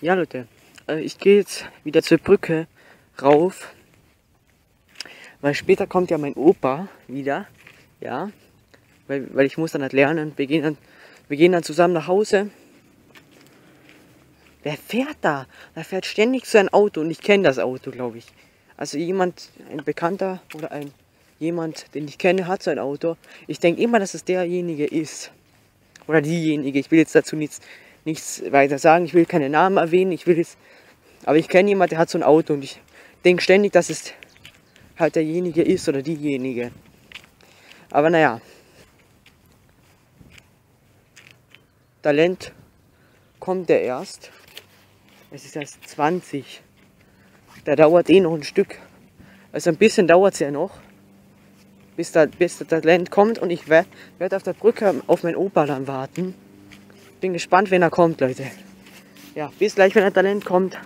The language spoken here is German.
Ja, Leute, äh, ich gehe jetzt wieder zur Brücke rauf, weil später kommt ja mein Opa wieder, ja, weil, weil ich muss dann halt lernen. Wir gehen dann, wir gehen dann zusammen nach Hause. Wer fährt da? Da fährt ständig so ein Auto und ich kenne das Auto, glaube ich. Also jemand, ein Bekannter oder ein jemand, den ich kenne, hat so ein Auto. Ich denke immer, dass es derjenige ist. Oder diejenige. Ich will jetzt dazu nichts, nichts weiter sagen. Ich will keine Namen erwähnen. Ich will jetzt, aber ich kenne jemanden, der hat so ein Auto und ich denke ständig, dass es halt derjenige ist oder diejenige. Aber naja. Talent kommt der erst. Es ist erst 20. Da dauert eh noch ein Stück. Also ein bisschen dauert es ja noch, bis, da, bis das Talent kommt. Und ich werde werd auf der Brücke auf meinen Opa dann warten. Bin gespannt, wenn er kommt, Leute. Ja, bis gleich, wenn das Talent kommt.